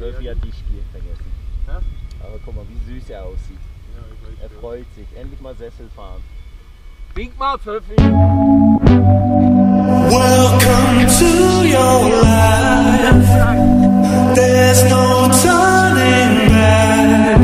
Löffel hat die Stier vergessen. Aber guck mal, wie süß er aussieht. Ja, ich weiß Er freut sich. Endlich mal Sessel fahren. Wink mal, Pfeffi. Welcome to your life. There's no turning back.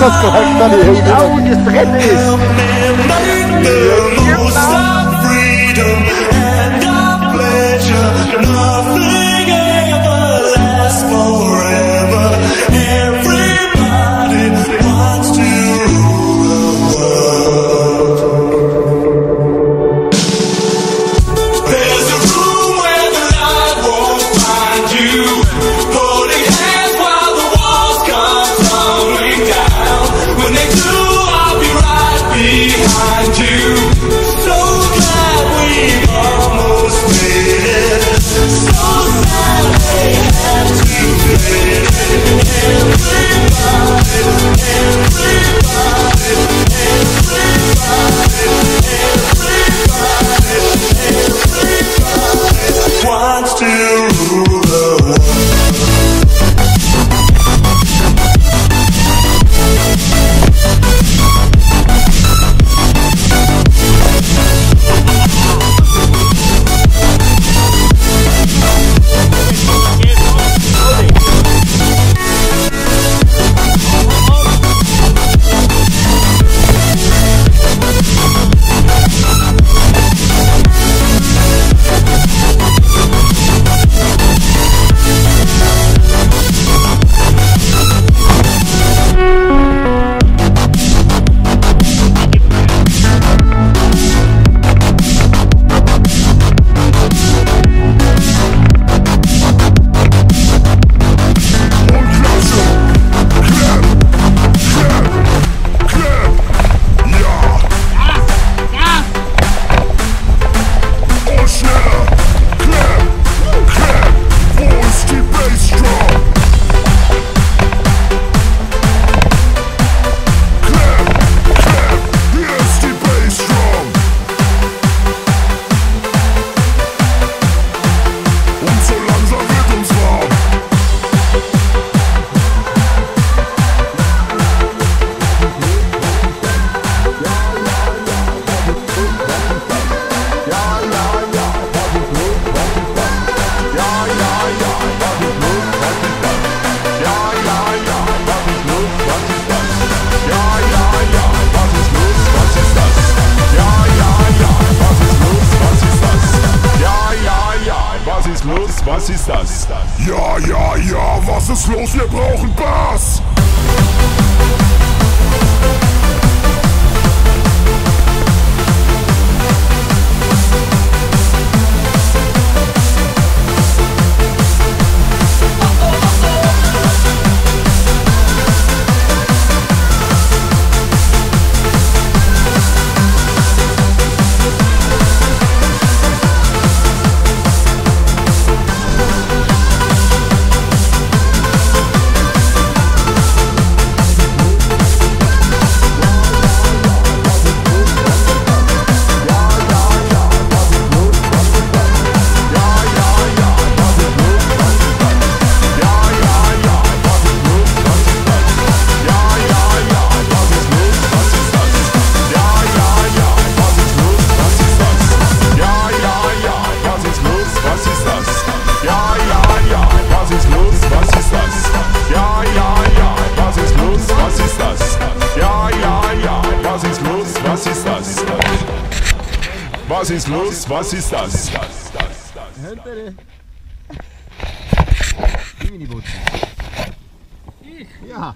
Das korrekt, Mann, ich hänge. Ist rettet. Was ist das? Ja, ja, ja, was ist los? Wir brauchen Bass! Was ist los? Was ist das? Hört ihr? Wie meine Butze? Ich? Ja.